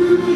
you.